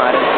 smarter